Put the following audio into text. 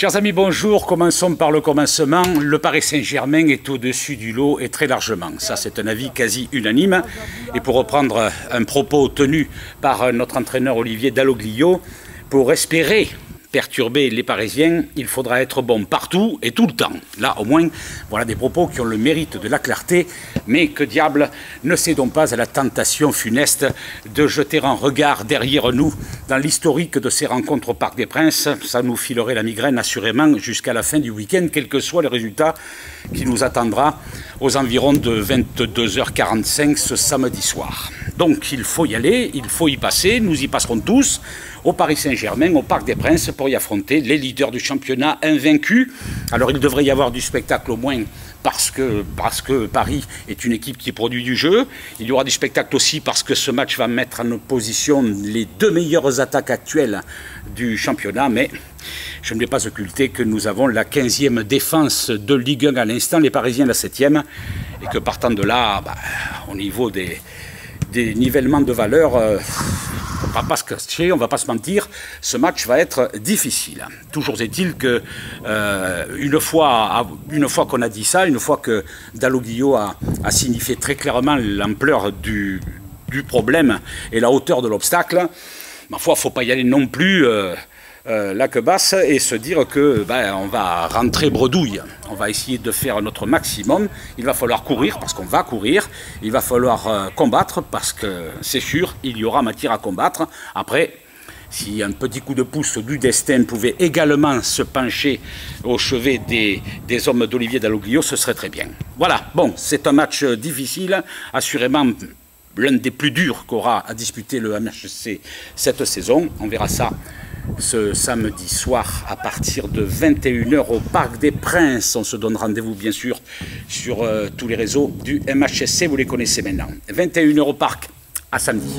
Chers amis, bonjour. Commençons par le commencement. Le Paris Saint-Germain est au-dessus du lot et très largement. Ça, c'est un avis quasi unanime. Et pour reprendre un propos tenu par notre entraîneur Olivier Dalloglio, pour espérer perturber les Parisiens, il faudra être bon partout et tout le temps. Là, au moins, voilà des propos qui ont le mérite de la clarté, mais que diable, ne cédons pas à la tentation funeste de jeter un regard derrière nous dans l'historique de ces rencontres au Parc des Princes. Ça nous filerait la migraine assurément jusqu'à la fin du week-end, quel que soit le résultat qui nous attendra aux environs de 22h45 ce samedi soir. Donc il faut y aller, il faut y passer, nous y passerons tous au Paris Saint-Germain, au Parc des Princes, pour y affronter les leaders du championnat invaincus. Alors il devrait y avoir du spectacle au moins parce que, Paris est une équipe qui produit du jeu. Il y aura du spectacle aussi parce que ce match va mettre en opposition les deux meilleures attaques actuelles du championnat. Mais je ne vais pas occulter que nous avons la 15e défense de Ligue 1 à l'instant, les Parisiens la 7e, et que partant de là, bah, au niveau des, des nivellements de valeur, euh, va pas se cacher, on va pas se mentir, ce match va être difficile. Toujours est-il que euh, une fois, une fois qu'on a dit ça, une fois que Dalloglio a, a signifié très clairement l'ampleur du, du, problème et la hauteur de l'obstacle, ma foi, faut pas y aller non plus. Euh, euh, la que basse et se dire que ben, on va rentrer bredouille. On va essayer de faire notre maximum. Il va falloir courir parce qu'on va courir. Il va falloir euh, combattre parce que c'est sûr, il y aura matière à combattre. Après, si un petit coup de pouce du destin pouvait également se pencher au chevet des, des hommes d'Olivier Dalloglio, ce serait très bien. Voilà, bon, c'est un match difficile, assurément l'un des plus durs qu'aura à disputer le MHC cette saison. On verra ça ce samedi soir à partir de 21h au Parc des Princes. On se donne rendez-vous bien sûr sur euh, tous les réseaux du MHSC, vous les connaissez maintenant. 21h au Parc, à samedi.